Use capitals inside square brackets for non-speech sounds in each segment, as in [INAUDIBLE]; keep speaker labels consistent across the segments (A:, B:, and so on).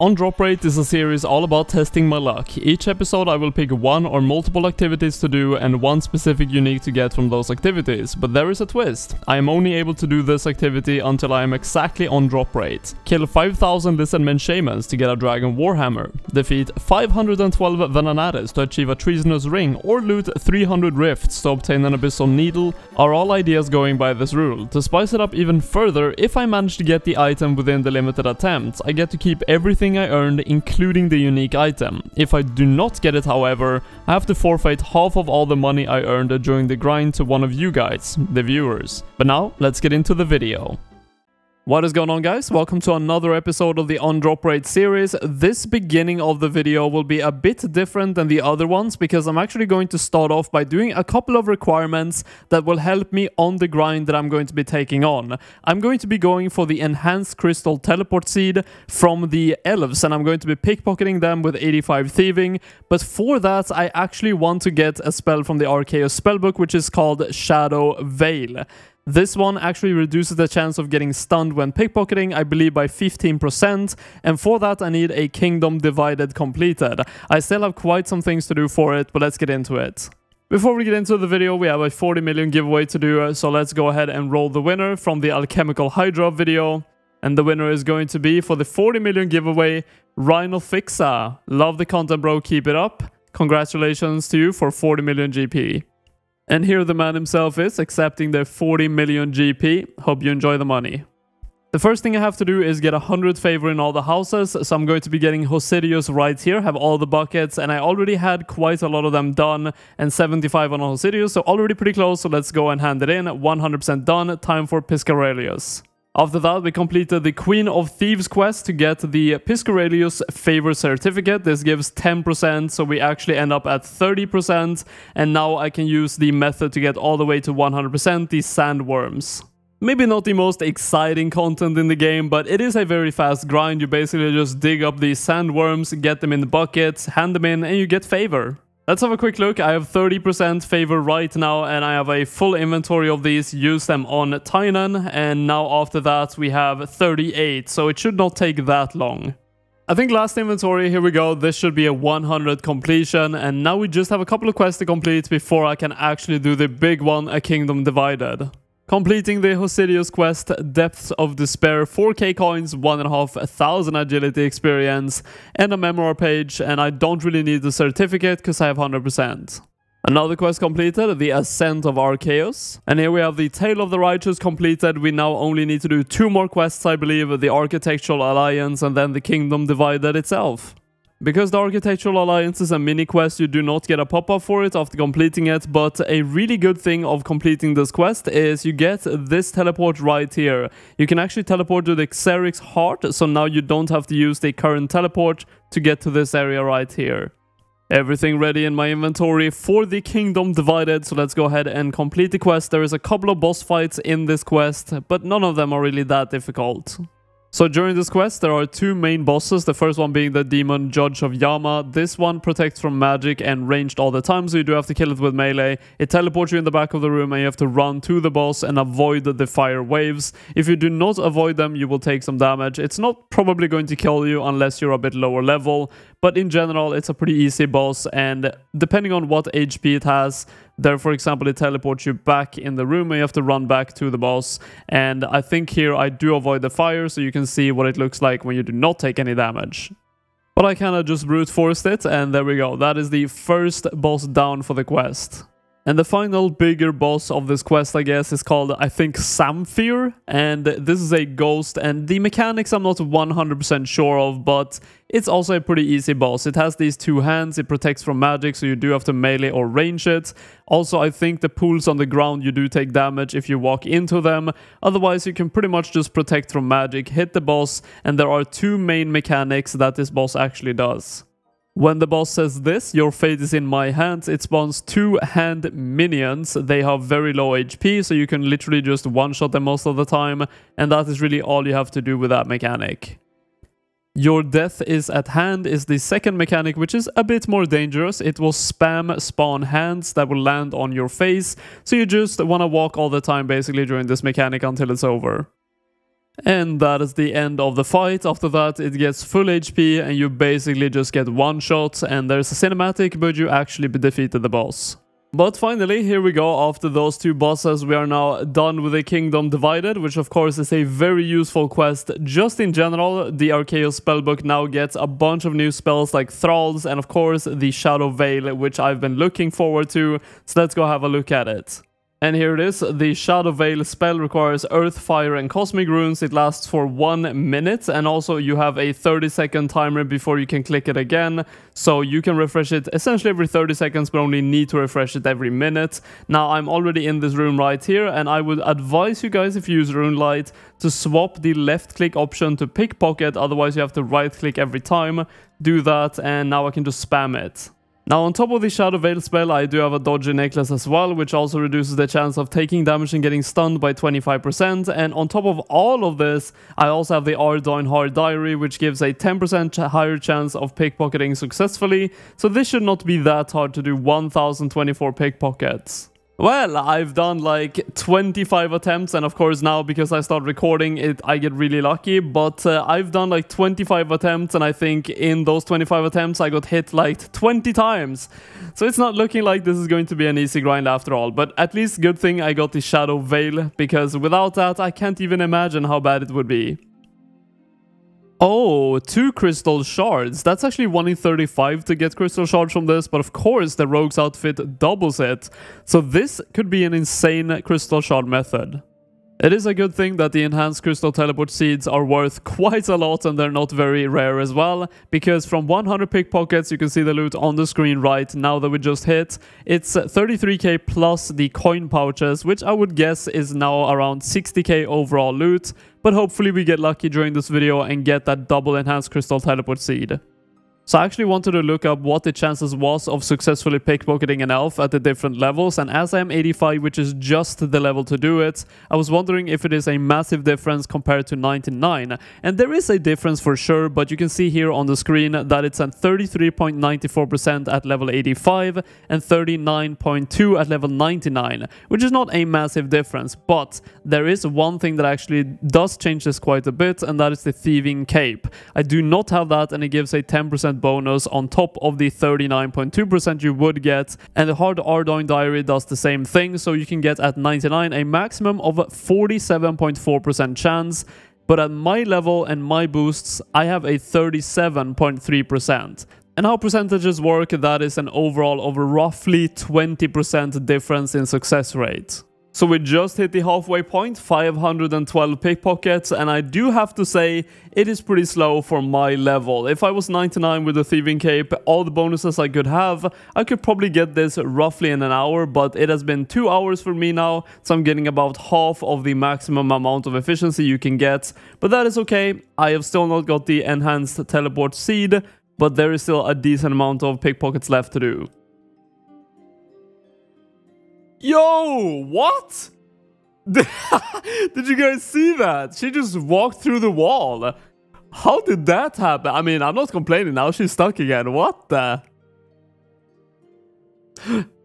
A: On Drop Rate is a series all about testing my luck. Each episode I will pick one or multiple activities to do and one specific unique to get from those activities, but there is a twist. I am only able to do this activity until I am exactly on drop rate. Kill 5000 Lizardmen Shamans to get a Dragon Warhammer. Defeat 512 Venenatis to achieve a Treasonous Ring or loot 300 Rifts to obtain an Abyssal Needle are all ideas going by this rule. To spice it up even further, if I manage to get the item within the limited attempts, I get to keep everything I earned including the unique item. If I do not get it however, I have to forfeit half of all the money I earned during the grind to one of you guys, the viewers. But now, let's get into the video. What is going on guys? Welcome to another episode of the On Drop Rate series. This beginning of the video will be a bit different than the other ones because I'm actually going to start off by doing a couple of requirements that will help me on the grind that I'm going to be taking on. I'm going to be going for the Enhanced Crystal Teleport Seed from the Elves and I'm going to be pickpocketing them with 85 Thieving, but for that I actually want to get a spell from the Arceuus spellbook which is called Shadow Veil. This one actually reduces the chance of getting stunned when pickpocketing, I believe by 15%, and for that I need a Kingdom Divided completed. I still have quite some things to do for it, but let's get into it. Before we get into the video, we have a 40 million giveaway to do, so let's go ahead and roll the winner from the Alchemical Hydra video. And the winner is going to be, for the 40 million giveaway, Rhino Fixa. Love the content bro, keep it up. Congratulations to you for 40 million GP. And here the man himself is, accepting the 40 million GP. Hope you enjoy the money. The first thing I have to do is get 100 favor in all the houses, so I'm going to be getting Hosidius right here, have all the buckets, and I already had quite a lot of them done, and 75 on Hosidius, so already pretty close, so let's go and hand it in. 100% done, time for Piscarilius. After that, we completed the Queen of Thieves quest to get the Piscarilius Favor Certificate. This gives 10%, so we actually end up at 30%, and now I can use the method to get all the way to 100%, the Sandworms. Maybe not the most exciting content in the game, but it is a very fast grind. You basically just dig up these sandworms, get them in the buckets, hand them in, and you get favor. Let's have a quick look. I have 30% favor right now and I have a full inventory of these. Use them on Tynan and now after that we have 38 so it should not take that long. I think last inventory, here we go, this should be a 100 completion and now we just have a couple of quests to complete before I can actually do the big one, A Kingdom Divided. Completing the Hosidius quest, Depths of Despair, 4k coins, 1,500 agility experience, and a memoir page, and I don't really need the certificate because I have 100%. Another quest completed, the Ascent of Arceuus. And here we have the Tale of the Righteous completed. We now only need to do two more quests, I believe, the Architectural Alliance and then the Kingdom Divided itself. Because the Architectural Alliance is a mini quest, you do not get a pop-up for it after completing it, but a really good thing of completing this quest is you get this teleport right here. You can actually teleport to the Xeric's Heart, so now you don't have to use the current teleport to get to this area right here. Everything ready in my inventory for the Kingdom Divided, so let's go ahead and complete the quest. There is a couple of boss fights in this quest, but none of them are really that difficult. So during this quest, there are two main bosses, the first one being the Demon Judge of Yama. This one protects from magic and ranged all the time, so you do have to kill it with melee. It teleports you in the back of the room and you have to run to the boss and avoid the fire waves. If you do not avoid them, you will take some damage. It's not probably going to kill you unless you're a bit lower level, but in general, it's a pretty easy boss, and depending on what HP it has, there, for example, it teleports you back in the room and you have to run back to the boss. And I think here I do avoid the fire so you can see what it looks like when you do not take any damage. But I kind of just brute forced it and there we go. That is the first boss down for the quest. And the final bigger boss of this quest, I guess, is called, I think, Xamphur. And this is a ghost, and the mechanics I'm not 100% sure of, but it's also a pretty easy boss. It has these two hands, it protects from magic, so you do have to melee or range it. Also, I think the pools on the ground, you do take damage if you walk into them. Otherwise, you can pretty much just protect from magic, hit the boss, and there are two main mechanics that this boss actually does. When the boss says this, your fate is in my hands, it spawns two hand minions. They have very low HP, so you can literally just one-shot them most of the time, and that is really all you have to do with that mechanic. Your death is at hand is the second mechanic, which is a bit more dangerous. It will spam spawn hands that will land on your face, so you just want to walk all the time basically during this mechanic until it's over. And that is the end of the fight. After that, it gets full HP and you basically just get one shot and there's a cinematic, but you actually defeated the boss. But finally, here we go. After those two bosses, we are now done with the Kingdom Divided, which of course is a very useful quest. Just in general, the Arceuus spellbook now gets a bunch of new spells like Thralls and of course the Shadow Veil, which I've been looking forward to. So let's go have a look at it. And here it is, the Shadow Veil spell requires Earth, Fire and Cosmic Runes. It lasts for one minute and also you have a 30 second timer before you can click it again. So you can refresh it essentially every 30 seconds but only need to refresh it every minute. Now I'm already in this room right here and I would advise you guys if you use Runelite to swap the left click option to pickpocket otherwise you have to right click every time. Do that and now I can just spam it. Now on top of the Shadow Veil spell, I do have a dodgy necklace as well, which also reduces the chance of taking damage and getting stunned by 25%. And on top of all of this, I also have the Ardougne Hard Diary, which gives a 10% higher chance of pickpocketing successfully. So this should not be that hard to do 1024 pickpockets. Well, I've done like 25 attempts and of course now because I start recording it I get really lucky but uh, I've done like 25 attempts and I think in those 25 attempts I got hit like 20 times. So it's not looking like this is going to be an easy grind after all but at least good thing I got the Shadow Veil because without that I can't even imagine how bad it would be. Oh, two crystal shards. That's actually 1 in 35 to get crystal shards from this, but of course the rogue's outfit doubles it. So this could be an insane crystal shard method. It is a good thing that the enhanced crystal teleport seeds are worth quite a lot and they're not very rare as well, because from 100 pickpockets you can see the loot on the screen right now that we just hit. It's 33k plus the coin pouches, which I would guess is now around 60k overall loot, but hopefully we get lucky during this video and get that double enhanced crystal teleport seed. So I actually wanted to look up what the chances was of successfully pickpocketing an elf at the different levels and as I am 85 which is just the level to do it, I was wondering if it is a massive difference compared to 99 and there is a difference for sure but you can see here on the screen that it's at 33.94% at level 85 and 39.2 at level 99 which is not a massive difference but there is one thing that actually does change this quite a bit and that is the thieving cape. I do not have that and it gives a 10% bonus on top of the 39.2% you would get. And the Hard Ardougne Diary does the same thing, so you can get at 99 a maximum of 47.4% chance. But at my level and my boosts, I have a 37.3%. And how percentages work, that is an overall of roughly 20% difference in success rate. So we just hit the halfway point, 512 pickpockets, and I do have to say, it is pretty slow for my level. If I was 99 with the Thieving Cape, all the bonuses I could have, I could probably get this roughly in an hour, but it has been 2 hours for me now, so I'm getting about half of the maximum amount of efficiency you can get. But that is okay, I have still not got the Enhanced Teleport Seed, but there is still a decent amount of pickpockets left to do. Yo, what? [LAUGHS] did you guys see that? She just walked through the wall. How did that happen? I mean, I'm not complaining now. She's stuck again. What the?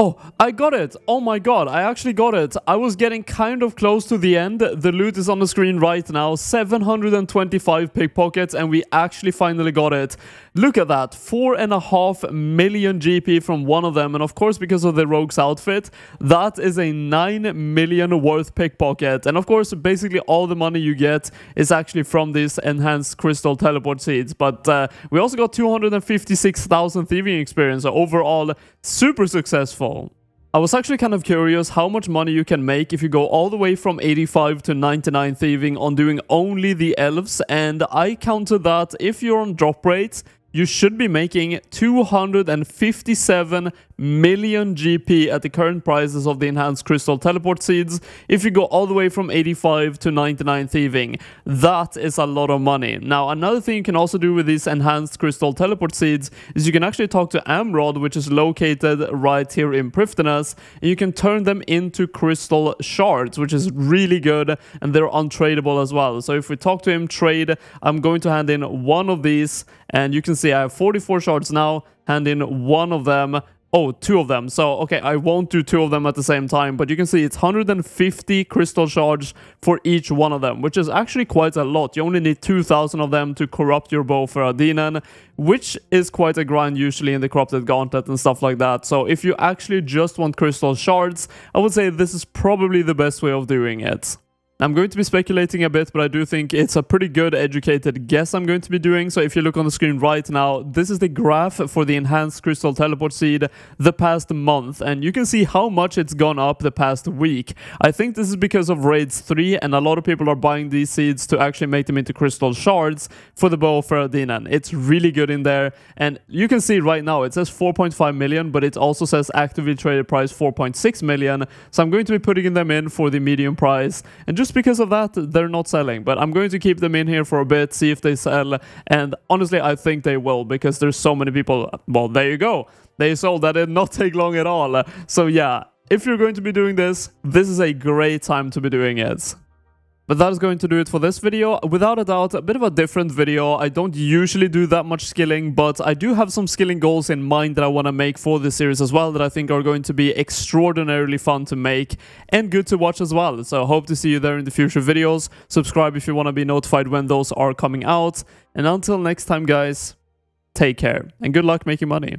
A: Oh, I got it. Oh my god, I actually got it. I was getting kind of close to the end. The loot is on the screen right now. 725 pickpockets and we actually finally got it. Look at that. Four and a half million GP from one of them. And of course, because of the rogue's outfit, that is a 9 million worth pickpocket. And of course, basically all the money you get is actually from these enhanced crystal teleport seeds. But uh, we also got 256,000 thieving experience. So overall, super successful. I was actually kind of curious how much money you can make if you go all the way from 85 to 99 thieving on doing only the elves and I counted that if you're on drop rates you should be making 257 million GP at the current prices of the enhanced crystal teleport seeds if you go all the way from 85 to 99 thieving. That is a lot of money. Now another thing you can also do with these enhanced crystal teleport seeds is you can actually talk to Amrod which is located right here in Prifddinas and you can turn them into crystal shards which is really good and they're untradeable as well. So if we talk to him trade I'm going to hand in one of these and you can see I have 44 shards now hand in one of them Oh, two of them. So, okay, I won't do two of them at the same time, but you can see it's 150 crystal shards for each one of them, which is actually quite a lot. You only need 2,000 of them to corrupt your bow for Faerdhinen, which is quite a grind usually in the corrupted gauntlet and stuff like that. So, if you actually just want crystal shards, I would say this is probably the best way of doing it. I'm going to be speculating a bit, but I do think it's a pretty good educated guess I'm going to be doing. So if you look on the screen right now, this is the graph for the enhanced crystal teleport seed the past month, and you can see how much it's gone up the past week. I think this is because of raids 3, and a lot of people are buying these seeds to actually make them into crystal shards for the bow for Faerdhinen. It's really good in there, and you can see right now it says 4.5 million, but it also says actively traded price 4.6 million. So I'm going to be putting them in for the medium price, and just just because of that, they're not selling. But I'm going to keep them in here for a bit, see if they sell. And honestly, I think they will because there's so many people. Well, there you go. They sold. That did not [LAUGHS] take long at all. So yeah, if you're going to be doing this, this is a great time to be doing it. But that is going to do it for this video. Without a doubt, a bit of a different video. I don't usually do that much skilling, but I do have some skilling goals in mind that I want to make for this series as well that I think are going to be extraordinarily fun to make and good to watch as well. So I hope to see you there in the future videos. Subscribe if you want to be notified when those are coming out. And until next time, guys, take care and good luck making money.